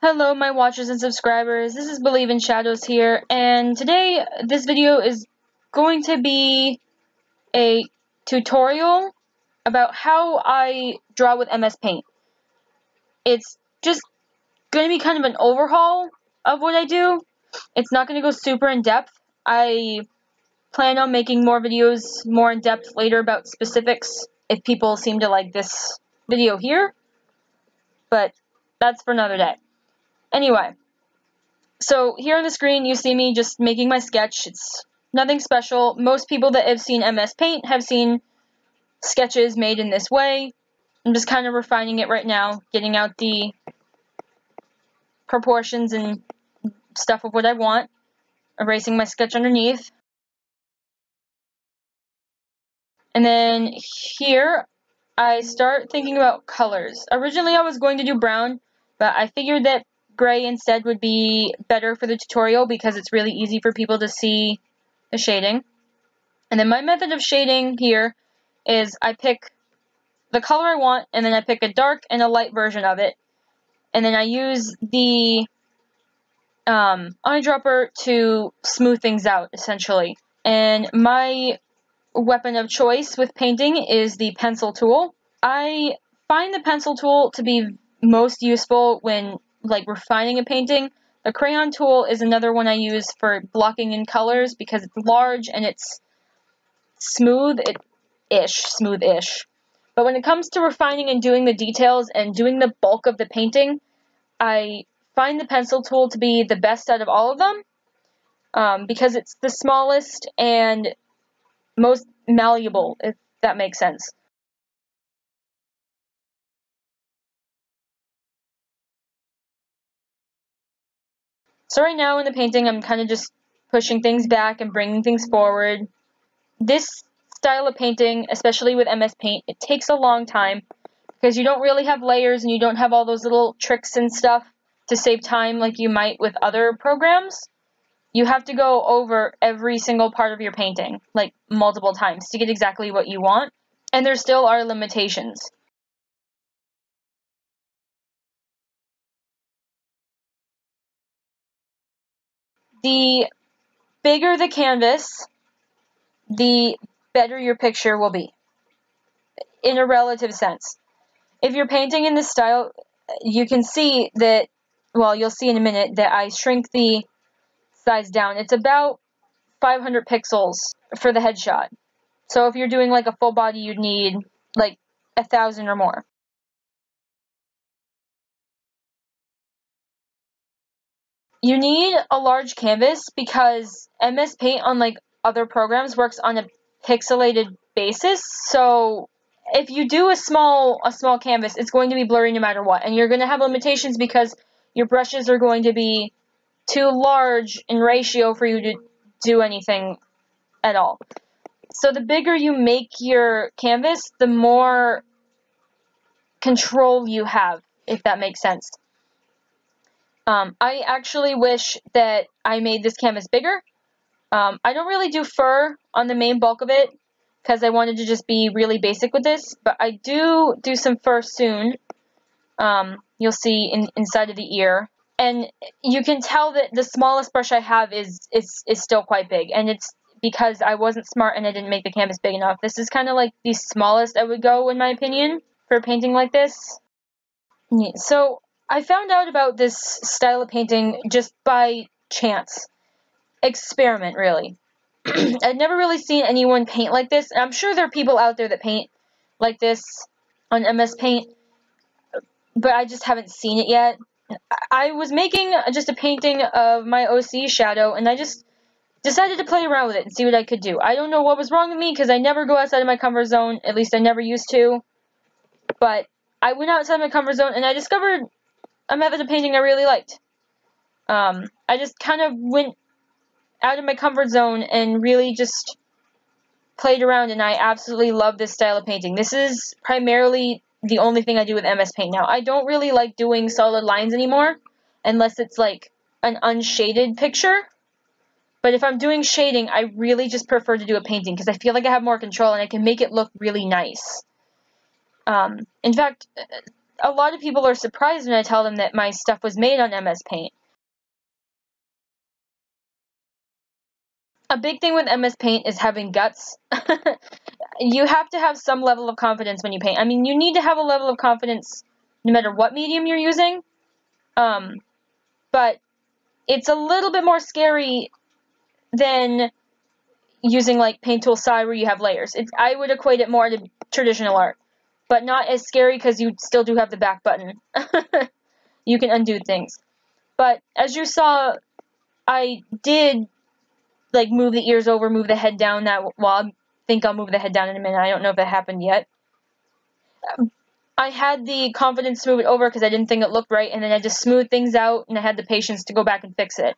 Hello my watchers and subscribers, this is Believe in Shadows here, and today this video is going to be a tutorial about how I draw with MS Paint. It's just going to be kind of an overhaul of what I do. It's not going to go super in depth. I plan on making more videos more in depth later about specifics if people seem to like this video here, but that's for another day. Anyway, so here on the screen you see me just making my sketch. It's nothing special. Most people that have seen MS Paint have seen sketches made in this way. I'm just kind of refining it right now, getting out the proportions and stuff of what I want, erasing my sketch underneath. And then here, I start thinking about colors. Originally I was going to do brown, but I figured that gray instead would be better for the tutorial because it's really easy for people to see the shading. And then my method of shading here is I pick the color I want and then I pick a dark and a light version of it. And then I use the um, eyedropper to smooth things out, essentially. And my weapon of choice with painting is the pencil tool. I find the pencil tool to be most useful when like refining a painting. The crayon tool is another one I use for blocking in colors because it's large and it's smooth ish, smooth-ish. But when it comes to refining and doing the details and doing the bulk of the painting, I find the pencil tool to be the best out of all of them um, because it's the smallest and most malleable, if that makes sense. So right now in the painting, I'm kind of just pushing things back and bringing things forward. This style of painting, especially with MS Paint, it takes a long time because you don't really have layers and you don't have all those little tricks and stuff to save time like you might with other programs. You have to go over every single part of your painting, like multiple times, to get exactly what you want. And there still are limitations. The bigger the canvas, the better your picture will be, in a relative sense. If you're painting in this style, you can see that, well, you'll see in a minute that I shrink the size down. It's about 500 pixels for the headshot. So if you're doing like a full body, you'd need like a thousand or more. You need a large canvas because MS Paint, unlike other programs, works on a pixelated basis. So if you do a small a small canvas, it's going to be blurry no matter what, and you're going to have limitations because your brushes are going to be too large in ratio for you to do anything at all. So the bigger you make your canvas, the more control you have, if that makes sense. Um, I actually wish that I made this canvas bigger. Um, I don't really do fur on the main bulk of it because I wanted to just be really basic with this, but I do do some fur soon. Um, you'll see in, inside of the ear. And you can tell that the smallest brush I have is, is, is still quite big, and it's because I wasn't smart and I didn't make the canvas big enough. This is kind of like the smallest I would go, in my opinion, for a painting like this. So I found out about this style of painting just by chance. Experiment, really. I'd never really seen anyone paint like this. I'm sure there are people out there that paint like this on MS Paint, but I just haven't seen it yet. I was making just a painting of my OC shadow, and I just decided to play around with it and see what I could do. I don't know what was wrong with me, because I never go outside of my comfort zone, at least I never used to, but I went outside of my comfort zone, and I discovered a method of painting I really liked. Um, I just kind of went out of my comfort zone and really just played around and I absolutely love this style of painting. This is primarily the only thing I do with MS Paint now. I don't really like doing solid lines anymore unless it's like an unshaded picture. But if I'm doing shading, I really just prefer to do a painting because I feel like I have more control and I can make it look really nice. Um, in fact, a lot of people are surprised when I tell them that my stuff was made on MS Paint. A big thing with MS Paint is having guts. you have to have some level of confidence when you paint. I mean, you need to have a level of confidence no matter what medium you're using. Um, but it's a little bit more scary than using like Paint Tool Sai where you have layers. I would equate it more to traditional art, but not as scary because you still do have the back button. you can undo things. But as you saw, I did like move the ears over, move the head down. That well, I think I'll move the head down in a minute. I don't know if it happened yet. I had the confidence to move it over because I didn't think it looked right, and then I just smoothed things out, and I had the patience to go back and fix it.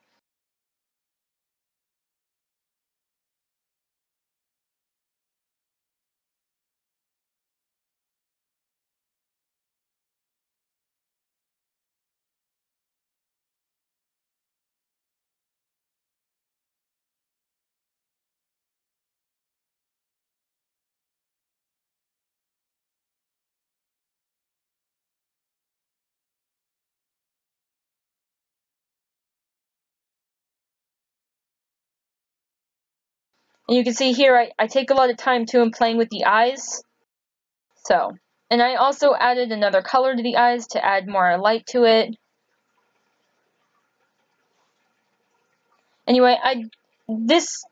And you can see here, I, I take a lot of time too in playing with the eyes. So, and I also added another color to the eyes to add more light to it. Anyway, I this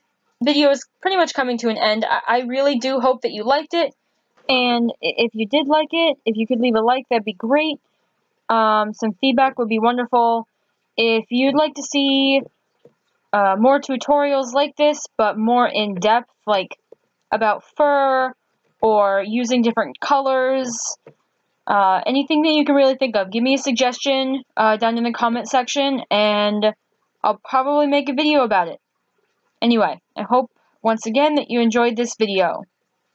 video is pretty much coming to an end. I, I really do hope that you liked it. And if you did like it, if you could leave a like, that'd be great. Um, some feedback would be wonderful. If you'd like to see uh, more tutorials like this, but more in depth, like about fur or using different colors. Uh, anything that you can really think of. Give me a suggestion uh, down in the comment section, and I'll probably make a video about it. Anyway, I hope once again that you enjoyed this video.